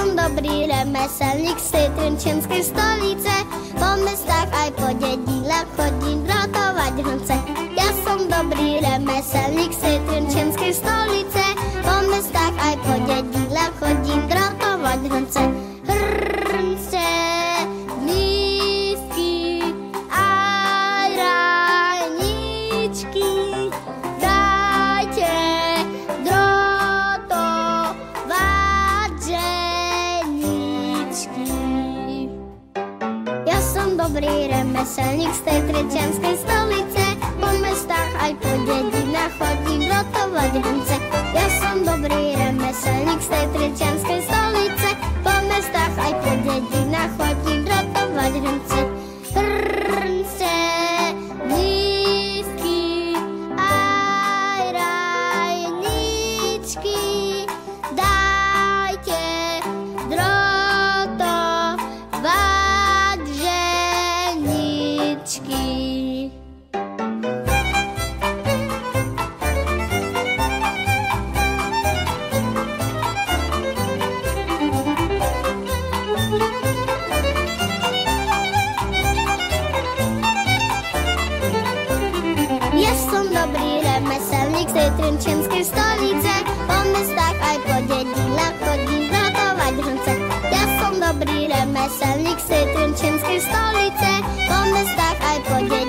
som dobrý remeselník z tej Trenčianskej stolice. Po mestách aj po dedinách chodím drotovať hrnce. Ja som dobrý remeselník z tej Trenčianskej stolice. Po mestách aj po dedinách chodím drotovať hrnce. Hrnce, lístky, aj rajničky. Dajte dobrý remeselník z tej tretianskej stolice, po mestách aj po dedinách chodím rotovať hrnce. Ja som dobrý remeselník z tej tretianskej dobrý remeselník z tej stolice, po mestách aj po dedinách chodím vratovať hrnce. Ja som dobrý remeselník z tej Trenčianskej stolice, po mestách aj po dedinách